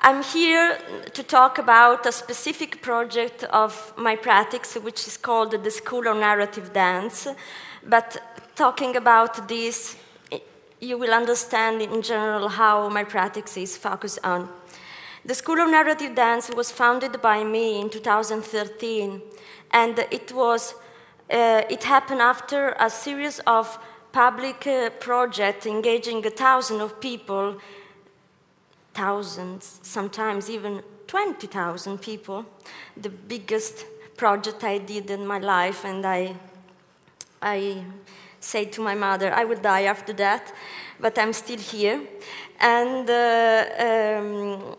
I'm here to talk about a specific project of my practice, which is called the School of Narrative Dance. But talking about this, you will understand in general how my practice is focused on. The School of Narrative Dance was founded by me in 2013, and it was uh, it happened after a series of public uh, projects engaging a thousand of people, thousands, sometimes even 20,000 people, the biggest project I did in my life, and I, I say to my mother, I will die after that, but I'm still here. And uh, um,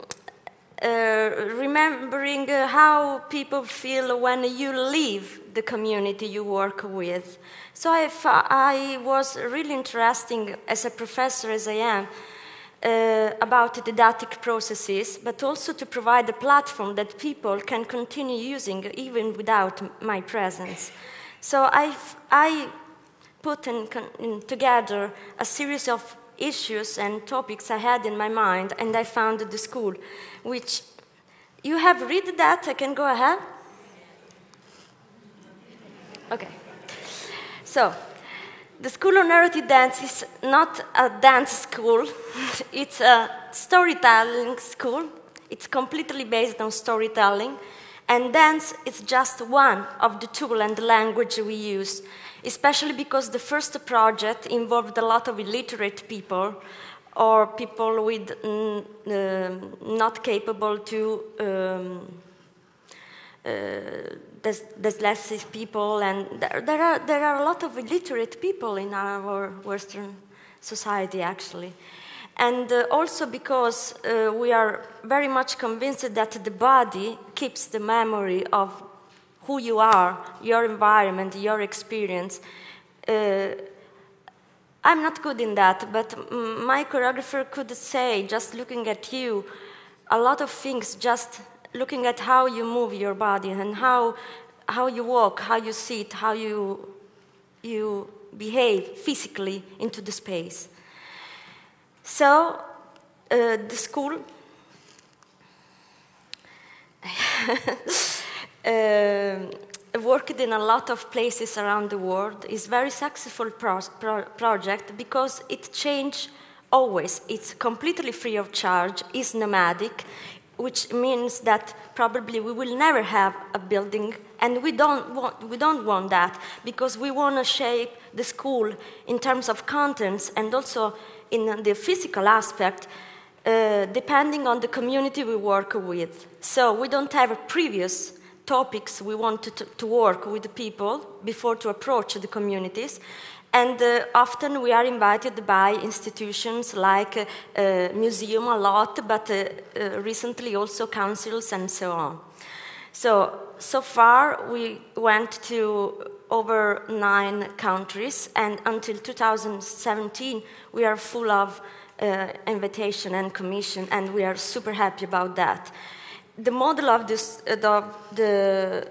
uh, remembering uh, how people feel when you leave the community you work with. So I, I was really interesting as a professor as I am uh, about didactic processes, but also to provide a platform that people can continue using even without my presence. So I, I put in, in together a series of issues and topics I had in my mind, and I founded the school, which you have read that. I can go ahead. Okay. So, the School of Narrative Dance is not a dance school, it's a storytelling school. It's completely based on storytelling, and dance is just one of the tool and the language we use, especially because the first project involved a lot of illiterate people or people with mm, uh, not capable to um, uh, dyslexic people, and there, there, are, there are a lot of illiterate people in our Western society, actually. And uh, also because uh, we are very much convinced that the body keeps the memory of who you are, your environment, your experience. Uh, I'm not good in that, but my choreographer could say, just looking at you, a lot of things just looking at how you move your body and how, how you walk, how you sit, how you, you behave physically into the space. So, uh, the school uh, worked in a lot of places around the world. It's a very successful pro pro project because it changed always. It's completely free of charge, it's nomadic, which means that probably we will never have a building, and we don't want, we don't want that because we want to shape the school in terms of contents and also in the physical aspect, uh, depending on the community we work with. So we don't have a previous topics we want to, to work with the people before to approach the communities. And uh, often we are invited by institutions like uh, uh, museum a lot, but uh, uh, recently also councils and so on. So, so far we went to over nine countries, and until 2017 we are full of uh, invitation and commission, and we are super happy about that. The model of this, the, the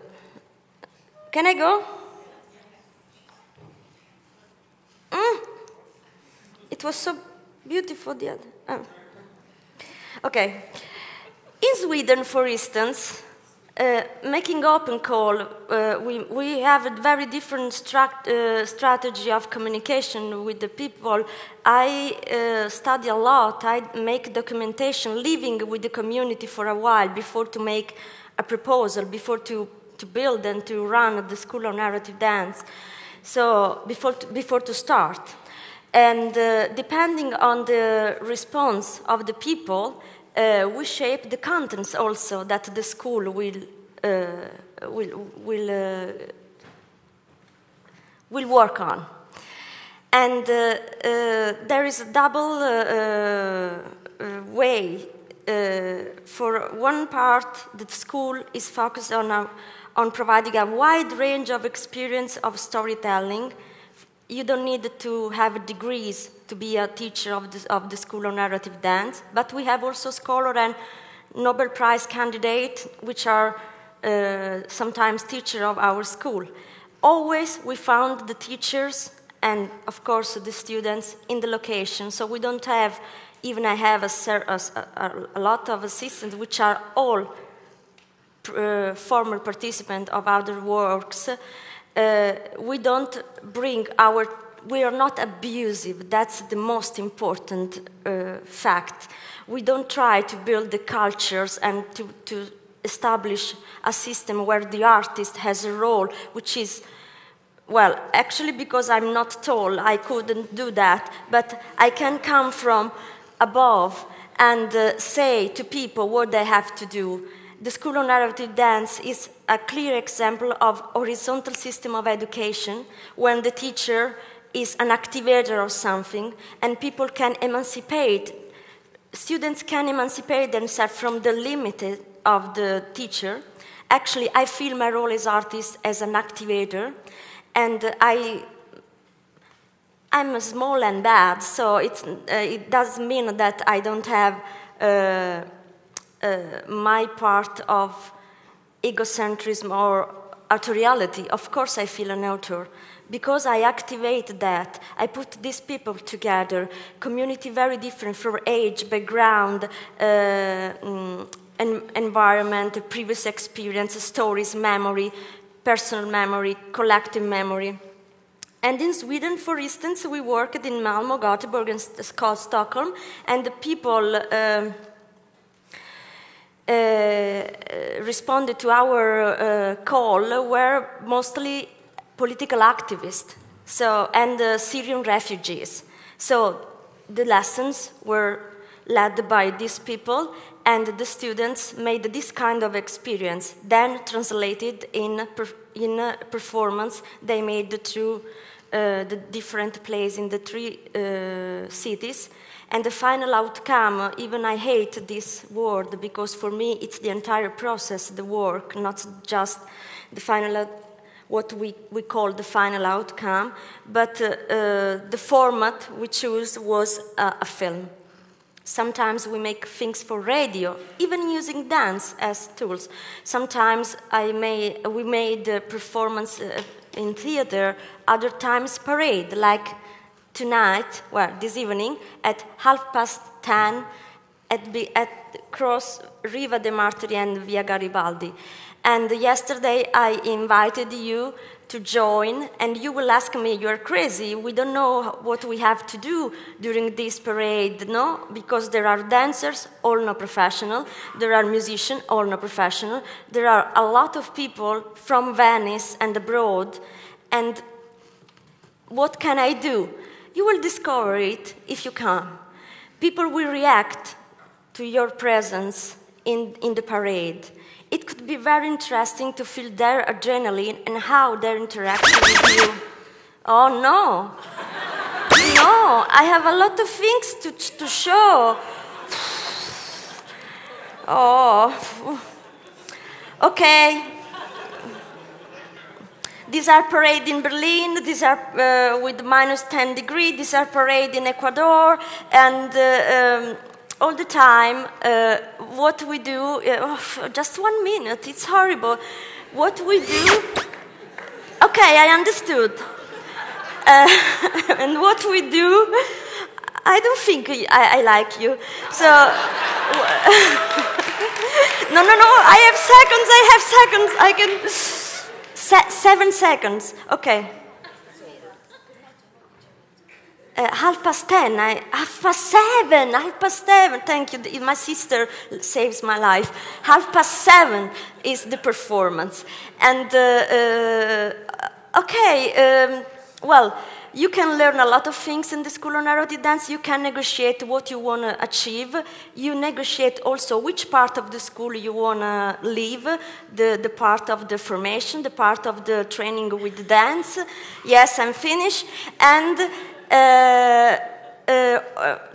can I go? Mm. It was so beautiful. The other. Oh. Okay. In Sweden, for instance, uh, making open call, uh, we, we have a very different uh, strategy of communication with the people. I uh, study a lot. I make documentation, living with the community for a while before to make a proposal, before to, to build and to run the School of Narrative Dance. So before to, before to start, and uh, depending on the response of the people, uh, we shape the contents also that the school will uh, will will uh, will work on. And uh, uh, there is a double way. for one part, the school is focused on on providing a wide range of experience of storytelling. You don't need to have degrees to be a teacher of the, of the School of Narrative Dance, but we have also scholar and Nobel Prize candidate, which are uh, sometimes teacher of our school. Always we found the teachers and of course the students in the location, so we don't have even I have a, a, a lot of assistants, which are all uh, former participant of other works, uh, we don't bring our, we are not abusive. That's the most important uh, fact. We don't try to build the cultures and to, to establish a system where the artist has a role, which is well, actually, because I'm not tall, I couldn't do that, but I can come from above and uh, say to people what they have to do. The School of Narrative Dance is a clear example of horizontal system of education when the teacher is an activator of something and people can emancipate, students can emancipate themselves from the limit of the teacher. Actually, I feel my role as artist as an activator and I I'm small and bad, so uh, it doesn't mean that I don't have uh, uh, my part of egocentrism or authoriality. Of course, I feel an author. Because I activate that, I put these people together, community very different from age, background, uh, mm, environment, previous experience, stories, memory, personal memory, collective memory. And in Sweden, for instance, we worked in Malmo, Gothenburg, and Stockholm, and the people uh, responded to our uh, call were mostly political activists so, and uh, Syrian refugees. So the lessons were led by these people, and the students made this kind of experience, then translated in, in performance they made through uh, the different plays in the three uh, cities. And the final outcome, even I hate this word because for me it's the entire process, the work, not just the final, what we, we call the final outcome, but uh, uh the format we chose was a film. Sometimes we make things for radio, even using dance as tools. Sometimes I may, we made a performance uh, in theater, other times parade, like tonight, well, this evening, at half past ten at, at cross Riva de Martiri and Via Garibaldi. And yesterday I invited you to join, and you will ask me, You're crazy. We don't know what we have to do during this parade, no? Because there are dancers, all no professional. There are musicians, all no professional. There are a lot of people from Venice and abroad. And what can I do? You will discover it if you come. People will react to your presence in, in the parade it could be very interesting to feel their adrenaline and how they're interacting with you. Oh no. No, I have a lot of things to, to show. Oh. Okay. These are parade in Berlin, these are uh, with minus 10 degree, these are parade in Ecuador, and uh, um, all the time uh, what we do uh, oh, just one minute it's horrible. What we do okay i understood. Uh, and what we do i don't think i, I like you. So no no no i have seconds i have seconds i can se- seven seconds okay uh, half past ten, I, half past seven, half past seven. Thank you. My sister saves my life. Half past seven is the performance. And, uh, uh, okay, um, well, you can learn a lot of things in the School of Narrative Dance. You can negotiate what you want to achieve. You negotiate also which part of the school you want to leave, the, the part of the formation, the part of the training with dance. Yes, I'm finished. And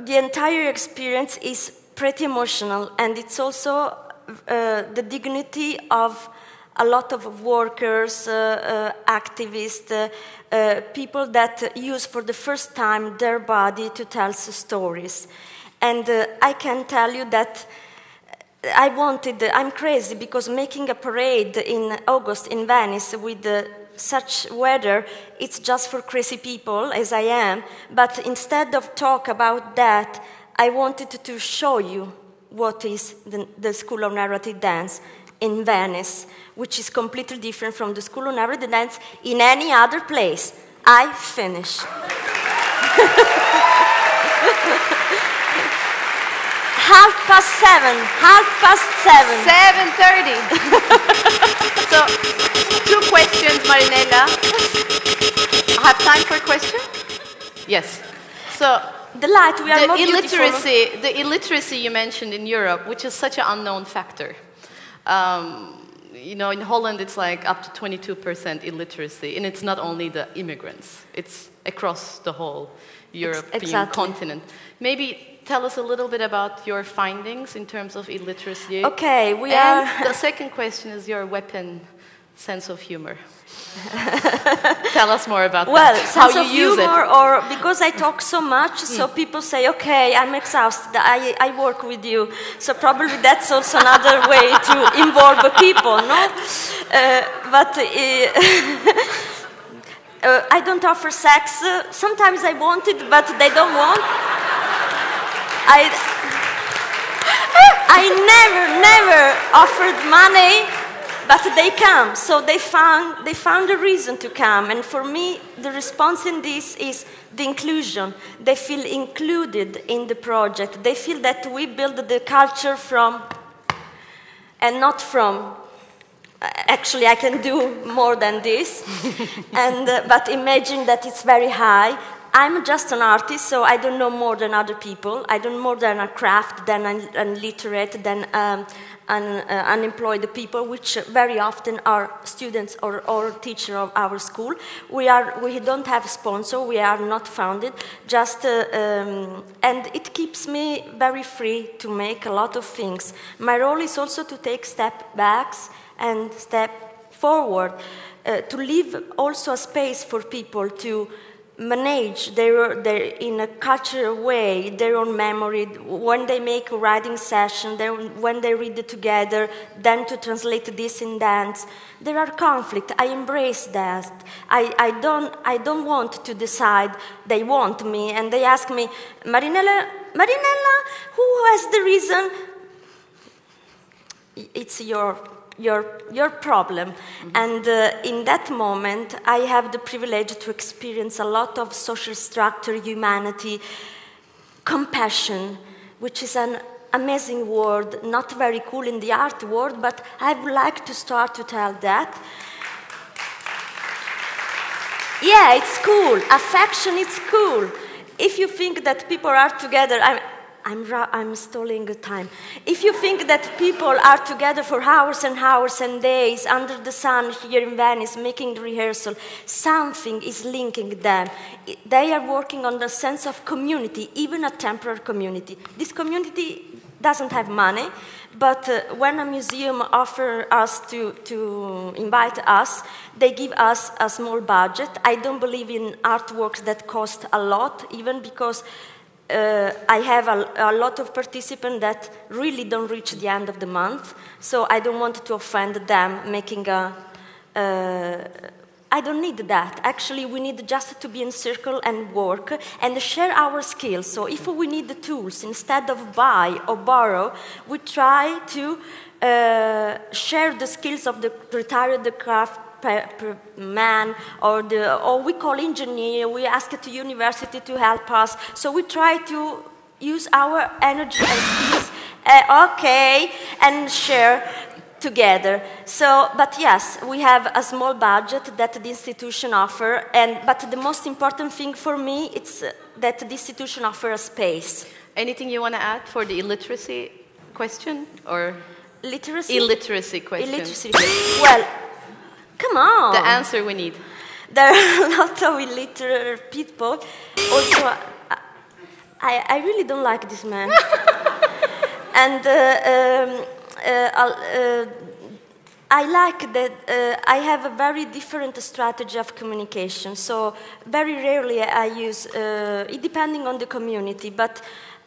the entire experience is pretty emotional, and it's also uh, the dignity of a lot of workers, uh, uh, activists, uh, people that use for the first time their body to tell stories. And I can tell you that I wanted, I'm crazy because making a parade in August in Venice with such weather, it's just for crazy people, as I am. But instead of talk about that, I wanted to show you what is the, the School of Narrative Dance in Venice, which is completely different from the School of Narrative Dance in any other place. I finish. half past seven. Half past seven. Seven thirty. so, Marinella. I have time for a question. Yes. So the light we are the illiteracy, beautiful. the illiteracy you mentioned in Europe, which is such an unknown factor. Um, you know, in Holland, it's like up to 22% illiteracy, and it's not only the immigrants; it's across the whole European exactly. continent. Maybe tell us a little bit about your findings in terms of illiteracy. Okay, we and are. the second question is your weapon sense of humor. Tell us more about Well, that. How sense you of use humor, it. or because I talk so much, so people say, "Okay, I'm exhausted. I, I work with you." So probably that's also another way to involve people, no? Uh, but uh, uh, I don't offer sex. Uh, sometimes I want it, but they don't want. I I never, never offered money but they come. So they found they found a reason to come. And for me the response in this is the inclusion. They feel included in the project. They feel that we build the culture from and not from actually i can do more than this. And uh, but imagine that it's very high. I'm just an artist, so I don't know more than other people. I don't know more than a craft, than an, an literate, than um, un, uh, unemployed people, which very often are students or, or teachers of our school. We, are, we don't have a sponsor, we are not funded, just, uh, um, and it keeps me very free to make a lot of things. My role is also to take step backs and step forward, uh, to leave also a space for people to manage their, their, in a cultural way their own memory. When they make a writing session then when they read it together then to translate this in dance there are conflicts i embrace that. I, I, don't, I don't want to decide. They want me and they ask me marinella marinella who has the reason? It's your your, your problem. Mm-hmm. And uh, in that moment, I have the privilege to experience a lot of social structure, humanity, compassion, which is an amazing word, not very cool in the art world, but I would like to start to tell that. Yeah, it's cool. Affection is cool. If you think that people are together, I'm, I'm, I'm stalling the time. If you think that people are together for hours and hours and days under the sun here in Venice making the rehearsal, something is linking them. They are working on the sense of community, even a temporary community. This community doesn't have money, but uh, when a museum offers us to, to invite us, they give us a small budget. I don't believe in artworks that cost a lot, even because uh, I have a, a, lot of participants that really don't reach the end of the month, so I don't want to offend them making a. Uh, I don't need that. Actually, we need just to be in circle and work and share our skills. So if we need the tools, instead of buy or borrow, we try to uh, share the skills of the retired craft man or the or we call engineer we ask the university to help us. So we try to use our energy and skills uh, okay and share together. So but yes we have a small budget that the institution offer and but the most important thing for me it's that the institution offer a space. Anything you want to add for the illiteracy question or literacy? Illiteracy question. Illiteracy. Well Come on. The answer we need. There are a lot of illiterate people. Also, I, I really don't like this man. and uh, um, uh, uh, I like that uh, I have a very different strategy of communication. So very rarely I use, uh, depending on the community, but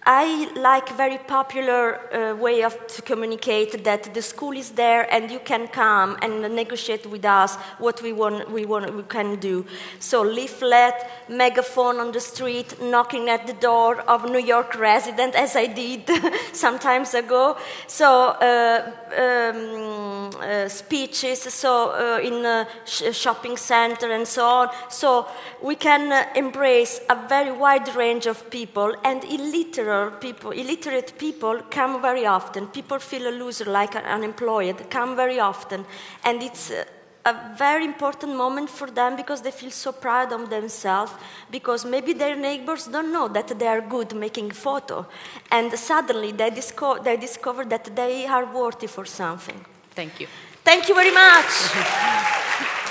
I like very popular uh, way of to communicate that the school is there and you can come and negotiate with us what we want, we want, we can do. So leaflet, megaphone on the street, knocking at the door of New York resident, as I did some times ago. So uh, um, uh, speeches, so uh, in sh- shopping center and so on. So we can uh, embrace a very wide range of people and illiterate people, illiterate people come very often. People feel a loser, like unemployed, come very often. And it's uh, a very important moment for them because they feel so proud of themselves because maybe their neighbors don't know that they are good making photo and suddenly they, disco- they discover that they are worthy for something Thank you. thank you very much